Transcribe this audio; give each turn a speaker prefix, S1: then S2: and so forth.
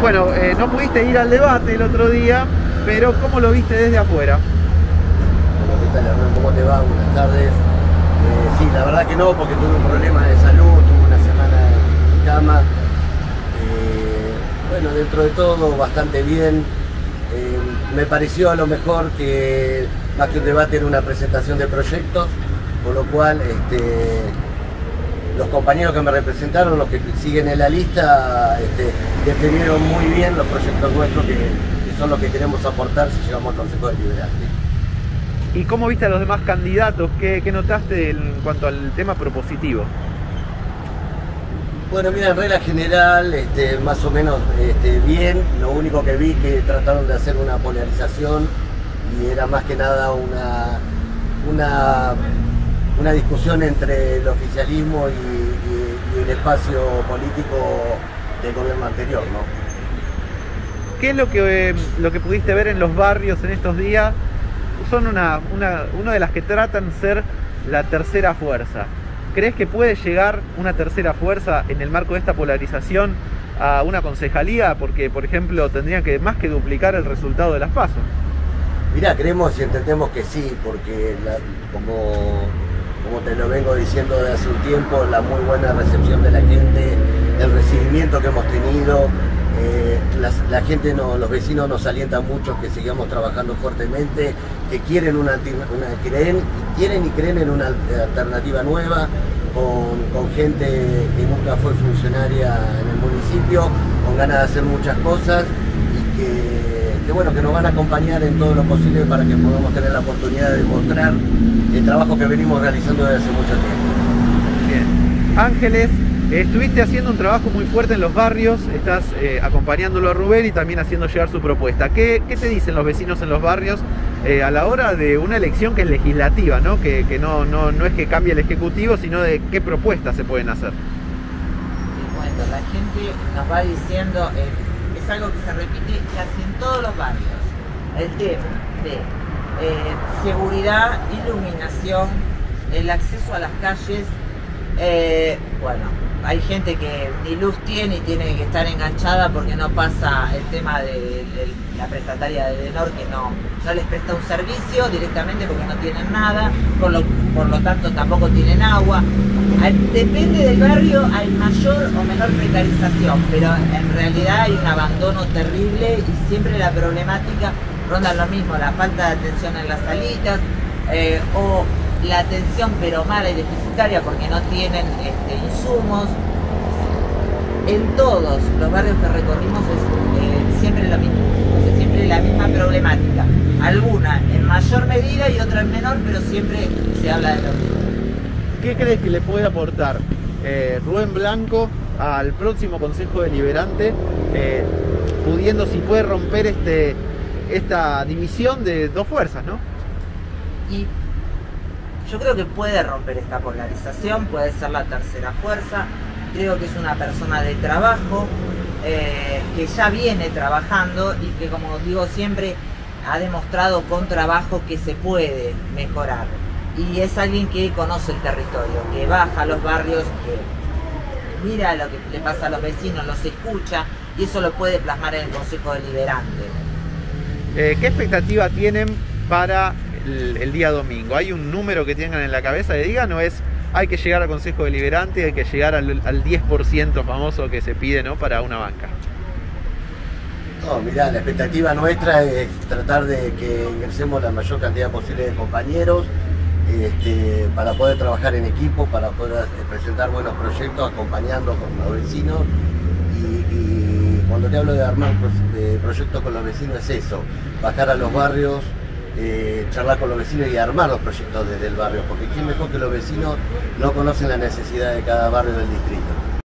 S1: Bueno, eh, no pudiste ir al debate el otro día, pero ¿cómo lo viste desde afuera?
S2: Bueno, ¿qué tal Hernán? ¿Cómo te va? Buenas tardes. Eh, sí, la verdad que no, porque tuve un problema de salud, tuve una semana en cama. Eh, bueno, dentro de todo, bastante bien. Me pareció a lo mejor que más que un debate era una presentación de proyectos, por lo cual este, los compañeros que me representaron, los que siguen en la lista, este, definieron muy bien los proyectos nuestros que, que son los que queremos aportar si llegamos al Consejo Deliberante.
S1: ¿Y cómo viste a los demás candidatos? ¿Qué, qué notaste en cuanto al tema propositivo?
S2: Bueno, mira, en regla general, este, más o menos este, bien. Lo único que vi que trataron de hacer una polarización y era más que nada una, una, una discusión entre el oficialismo y, y- y el espacio político del gobierno anterior, ¿no?
S1: ¿Qué es lo que, eh, lo que pudiste ver en los barrios en estos días? Son una, una, una de las que tratan de ser la tercera fuerza. ¿Crees que puede llegar una tercera fuerza en el marco de esta polarización a una concejalía? Porque, por ejemplo, tendrían que más que duplicar el resultado de las pasos.
S2: Mirá, creemos y entendemos que sí, porque la- como, como te lo vengo diciendo de hace un tiempo, la muy buena recepción de la gente, el recibimiento que hemos tenido, eh, la gente, los vecinos nos alientan mucho que sigamos trabajando fuertemente, que quieren una, una- quieren y creen en una al- alternativa nueva, con, con gente que nunca fue funcionaria en el municipio, con ganas de hacer muchas cosas y que, que, bueno, que nos van a acompañar en todo lo posible para que podamos tener la oportunidad de mostrar el trabajo que venimos realizando desde hace mucho tiempo.
S1: Bien. Ángeles, estuviste haciendo un trabajo muy fuerte en los barrios, estás eh, acompañándolo a Rubén y también haciendo llegar su propuesta. ¿Qué, qué te dicen los vecinos en los barrios eh, a la hora de una elección que es legislativa, ¿no? que, que no, no, no es que cambie el Ejecutivo, sino de qué propuestas se pueden hacer?
S3: Te cuento, la gente nos va diciendo, eh, algo que se repite casi en todos los barrios, el tema de eh, seguridad, iluminación, el acceso a las calles, eh, bueno, hay gente que ni luz tiene y tiene que estar enganchada porque no pasa el tema de, de la prestataria de Denor que no, no les presta un servicio directamente porque no tienen nada, por lo, por lo tanto tampoco tienen agua. Depende del barrio, hay mayor o menor precarización, pero en realidad hay un abandono terrible y siempre la problemática ronda lo mismo, la falta de atención en las salitas eh, o la atención pero mala y deficitaria porque no tienen este, insumos. En todos los barrios que recorrimos es eh, siempre lo mismo, o siempre la misma problemática. Alguna en mayor medida y otra en menor, pero siempre se habla de lo mismo.
S1: ¿Qué crees que le puede aportar eh, Rubén Blanco al próximo Consejo Deliberante, eh, pudiendo, si puede romper este, esta división de dos fuerzas, ¿no?
S3: Y yo creo que puede romper esta polarización, puede ser la tercera fuerza. Creo que es una persona de trabajo, eh, que ya viene trabajando y que, como digo siempre, ha demostrado con trabajo que se puede mejorar. Y es alguien que conoce el territorio, que baja a los barrios, que mira lo que le pasa a los vecinos, los escucha y eso lo puede plasmar en el Consejo Deliberante.
S1: Eh, ¿Qué expectativa tienen para el, el día domingo? ¿Hay un número que tengan en la cabeza de digan o es hay que llegar al Consejo Deliberante, hay que llegar al, al 10% famoso que se pide ¿no? para una banca?
S2: No, mirá, la expectativa nuestra es tratar de que ingresemos la mayor cantidad posible de compañeros este, para poder trabajar en equipo, para poder eh, presentar buenos proyectos acompañando con los vecinos. Y, cuando te hablo de armar proyectos con los vecinos es eso, bajar a los barrios, eh, charlar con los vecinos y armar los proyectos desde el barrio, porque quién mejor que los vecinos no conocen la necesidad de cada barrio del distrito.